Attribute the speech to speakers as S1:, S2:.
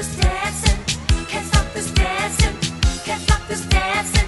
S1: this dancing, can't stop this dancing, can't stop this dancing.